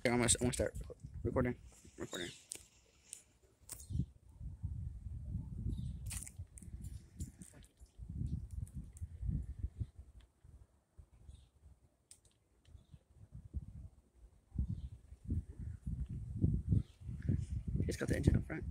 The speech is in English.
Okay, I'm gonna, I'm gonna start recording. Recording. Just got the engine up front.